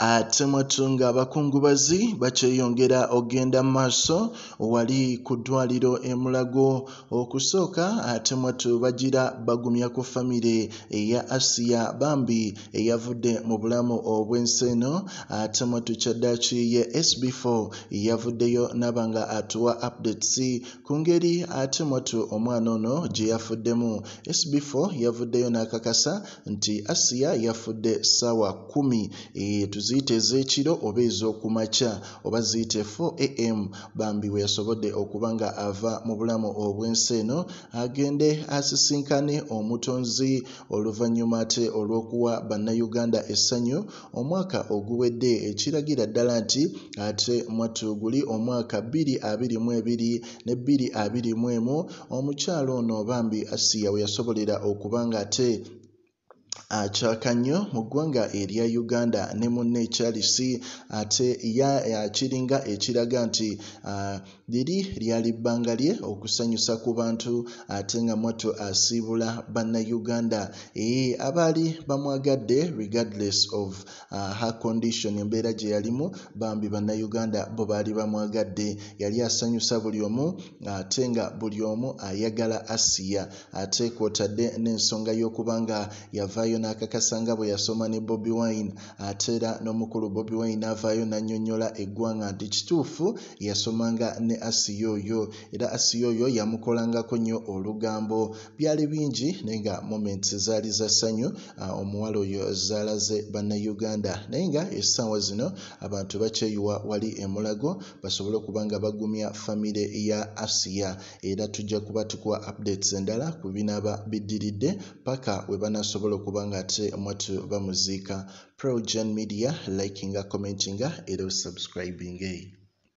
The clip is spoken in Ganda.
ate mwattu nga abakungubazi bakyeyongera ogenda mu maaso wali ku ddwaliro e mulago. Okusooka ate mwattu bagira bagumya ku famire eya asiya bambi eyavudde mu bulamu obw'ensi eno ate mwattu kyaddaaki ye sb4 yavuddeyo naba nga atuwa updates ku ngeri ate mwattu omwana ono gye yafuddemu sb4 yavuddeyo n'akakasa nti asiya yafudde ssaawa kumi e, tuziyite ez'ekiro oba ez'okumakya oba ziyite 4am bambi we yasobodde okuba nga ava mu bulamu obw'ensi eno agende asisinkane omutonzi oluvannyuma ate olw'okuwa bannayuganda essanyu. Omwaka oguwedde ekiragira ddala nti ate mwattu guli omwaka 2022 ne 2021 omukyalo ono bambi asiya we yasobolera okuba nga ate akyaka nnyo mu ggwanga erya uganda ne munne charles ate yakiringa ekiraga nti liri lyali bbanga lye okusanyusa ku bantu ate nga mwattu asiibula bannayuganda. Ee abaali bamwagadde regardless of uh, her condition embeera gye yalimu bambi bannayuganda bo baali bamwagadde. Yali asanyusa buli omu ate nga buli omu ayagala asiya ate kwotadde n'ensonga y'okuba nga yavaayo n'akakasa nga bwe yasoma ne bobi wine ate era n'omukulu bobi wine avaayo n'annyonnyola eggwanga nti kituufu yasomanga ne asiya oyo era asiya oyo yamukolangako nnyo olugambo. Byali bingi naye nga moments zaali za ssanyu omuwala oyo zaalaze bannayuganda. Naye nga essaawa zino abantu bakyeyuwa wali emulago basobole okuba nga bagumya famire ya asiya. Era tujja kuba tukuwa updates endala ku binaaba biddiridde paka we banaasobola okuba nga ate mwattu bamuziika progen media likinga commentinga era osubscribinga